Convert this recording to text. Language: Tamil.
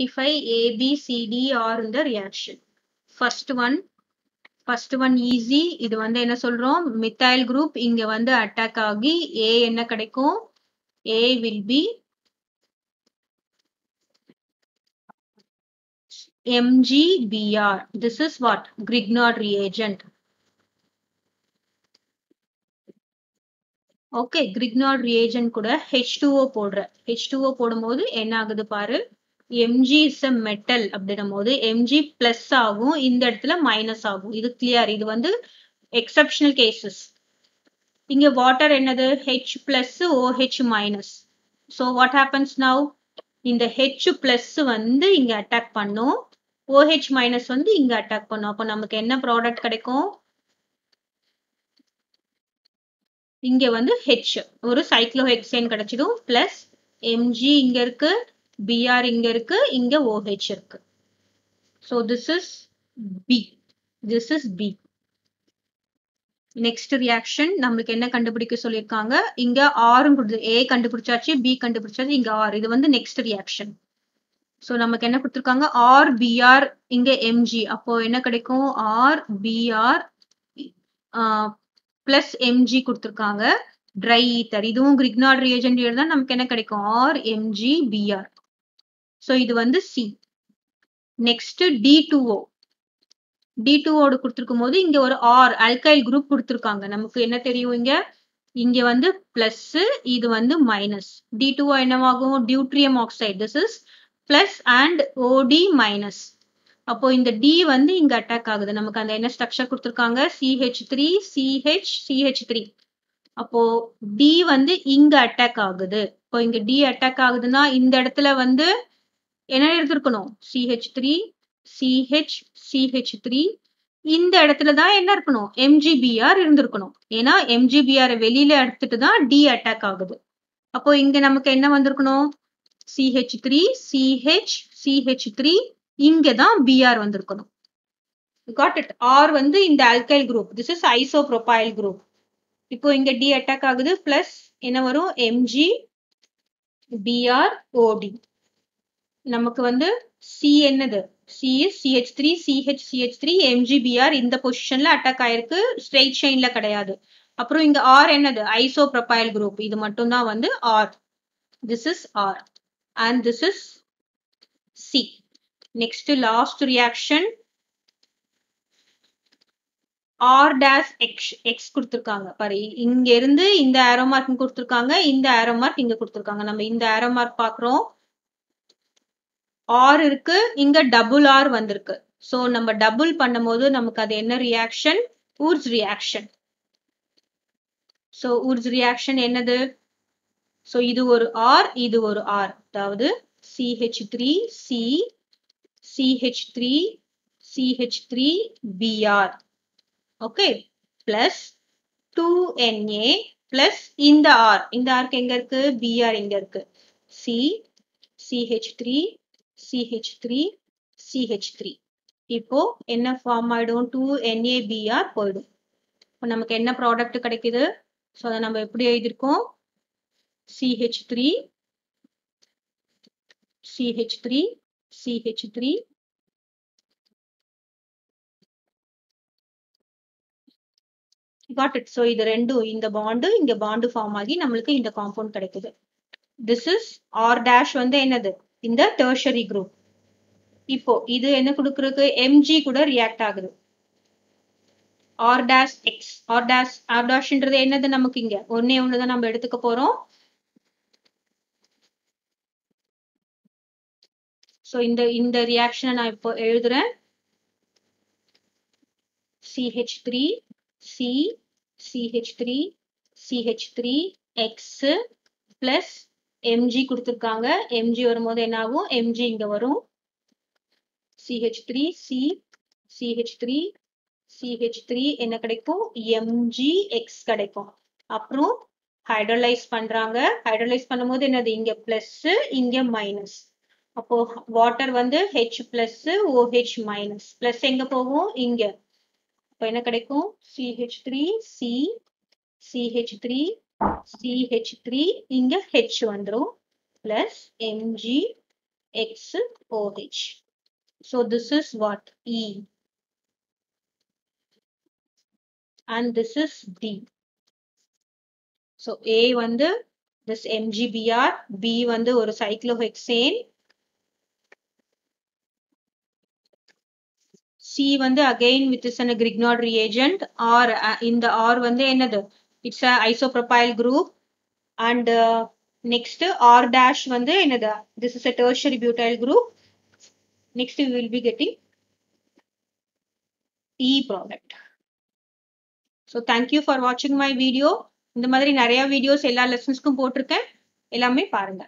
identify A, B, C, D are in the reaction. First one, first one easy. இது வந்து என்ன சொல்றோம் methyl group இங்க வந்து attack ஆகி A என்ன கிடைக்கும் A will be MgBr. This is what? Grignard reagent. Okay Grignard reagent கூட ஹெச் டூஓ போடுற ஹெச் டூஓ போடும்போது என்ன ஆகுது பாரு எம்ஜி இஸ் அ மெட்டல் அப்படின்னும் போது எம்ஜி பிளஸ் ஆகும் இந்த இடத்துல மைனஸ் ஆகும். இது கிளியர் இது வந்து எக்ஸப்ஷனல் கேசஸ் இங்க வாட்டர் என்னது? H plus OH minus so what happens now இந்த ஹெச் பிளஸ் வந்து இங்க அட்டாக் பண்ணும். ஓஹெச் மைனஸ் வந்து இங்க அட்டாக் பண்ணும். அப்போ நமக்கு என்ன ப்ராடக்ட் கிடைக்கும்? இங்க வந்து ஹெச் ஒரு சைக்ளோஹெக்சேன் கிடைச்சிடும் பிளஸ் எம்ஜி இங்க இருக்கு. பிஆர் இங்க இருக்கு இங்க ஓஹெச் இருக்கு. So this is B this is B next reaction நம்மளுக்கு என்ன கண்டுபிடிக்க சொல்லியிருக்காங்க? இங்க ஆரும் ஏ கண்டுபிடிச்சாச்சு பி கண்டுபிடிச்சாச்சு இங்க ஆர் இது வந்து நெக்ஸ்ட் ரியாக்ஷன் ஸோ நமக்கு என்ன கொடுத்துருக்காங்க? ஆர் பிஆர் இங்க எம்ஜி அப்போ என்ன கிடைக்கும்? ஆர் பிஆர் பிளஸ் எம்ஜி கொடுத்துருக்காங்க. ட்ரை ஈத்தர் இதுவும் கிரிக்னாட் ரியேஜென்ட் தான் நமக்கு என்ன கிடைக்கும்? ஆர் எம்ஜி பிஆர் ஸோ இது வந்து C next D two O D டூஓடு கொடுத்துருக்கும் போது இங்க ஒரு ஆர் அல்கைல் குரூப் கொடுத்துருக்காங்க. நமக்கு என்ன தெரியும் இங்க? இங்க வந்து பிளஸ் இது வந்து மைனஸ் டி டூஓ என்னவாகும்? Deuterium oxide this is plus and OD minus அப்போ இந்த டி வந்து இங்க அட்டாக் ஆகுது. நமக்கு அந்த என்ன ஸ்ட்ரக்சர் கொடுத்துருக்காங்க? CH three CH CH three அப்போ டி வந்து இங்க அட்டாக் ஆகுது. இப்போ இங்க டி அட்டாக் ஆகுதுன்னா இந்த இடத்துல வந்து என்ன எடுத்திருக்கணும்? CH three CH CH three இந்த இடத்துல தான் என்ன இருக்கணும்? எம்ஜிபிஆர் இருந்திருக்கணும். ஏன்னா எம்ஜிபிஆர் வெளியில எடுத்துட்டு தான் டி அட்டாக் ஆகுது. அப்போ இங்க நமக்கு என்ன வந்திருக்கணும்? CH three CH CH three இங்க தான் பிஆர் வந்திருக்கணும். காட் இட் ஆர் வந்து இந்த alkyl group this is isopropyl group இப்போ இங்க டி அட்டாக் ஆகுது பிளஸ் என்ன வரும்? எம்ஜி பிஆர் ஓடி நமக்கு வந்து சி என்னது? C CH three CH CH three MGBR இந்த பொசிஷன்ல அட்டாக் ஆயிருக்கு. ஸ்ட்ரெயிட் ஷைன்ல கிடையாது. அப்புறம் இங்க ஆர் என்னது? ஐசோ ப்ரொபைல் குரூப் இது மட்டும் தான் வந்து R this is R and this is C next last reaction R dash X X கொடுத்துருக்காங்க. பாரு இங்க இருந்து இந்த ஆரோ மார்க் கொடுத்துருக்காங்க இந்த ஆரோ மார்க் இங்க கொடுத்துருக்காங்க. நம்ம இந்த ஆரோ மார்க் பாக்குறோம் ஆர் இருக்கு இங்க டபுள் ஆர் வந்திருக்கு. ஸோ நம்ம டபுள் பண்ணும்போது நமக்கு அது என்ன reaction Wurtz reaction so Wurtz reaction என்னது? ஸோ இது ஒரு ஆர் இது ஒரு ஆர் அதாவது CH three C CH three CH three BR okay plus two NA plus இந்த ஆர் இந்த ஆர்க்கு எங்க இருக்கு? பிஆர் எங்க இருக்கு. C CH three CH three CH three இப்போ என்ன ஃபார்ம் ஆயிடும்? டூ என்ஏபிஆர் போயிடும். இப்போ நமக்கு என்ன ப்ராடக்ட் கிடைக்குது? ஸோ அதை நம்ம எப்படி எழுதியிருக்கோம்? CH three CH three CH three got it so இது ரெண்டும் இந்த பாண்டு இங்க பாண்டு ஃபார்ம் ஆகி நம்மளுக்கு இந்த காம்பவுண்ட் கிடைக்குது. திஸ் இஸ் ஆர் டேஷ் வந்து என்னது? இந்த டெர்ஷரி குரூப் இப்போ இது என்ன கொடுக்குறதுக்கு எம்ஜி கூட ரியாக்ட் ஆகுது. R dash X R dash R என்னது நமக்கு இங்க? ஒன்னே ஒண்ணுதான் நம்ம எடுத்துக்க போறோம். ஸோ இந்த இந்த ரியாக்ஷனை நான் இப்போ எழுதுறேன். CH three C CH three CH three X plus MG கொடுத்துருக்காங்க. எம்ஜி வரும்போது என்ன ஆகும் எம்ஜி இங்க வரும். CH three C CH three CH three என்ன கிடைக்கும்? எம்ஜி எக்ஸ் கிடைக்கும். அப்புறம் ஹைட்ரலைஸ் பண்றாங்க. ஹைட்ரலைஸ் பண்ணும்போது என்னது? இங்க பிளஸ் இங்க மைனஸ் அப்போ வாட்டர் வந்து H plus OH minus plus எங்க போகும்? இங்க. அப்போ என்ன கிடைக்கும்? CH three C CH three CH3 இங்க H வந்துடும் plus MgXOH. So this is what? E. And this is D. So A வந்து this MgBr, B வந்து ஒரு cyclohexane, C வந்து again with this an Grignard reagent, R இந்த R வந்து என்னது? It's a isopropyl group and next R dash வந்து என்னது this is a tertiary butyl group next we will be getting a product so thank you for வாட்சிங் மை வீடியோ இந்த மாதிரி நிறைய வீடியோஸ் எல்லா லெசன்ஸ்க்கும் போட்டிருக்கேன் எல்லாமே பாருங்க